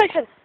Congratulations!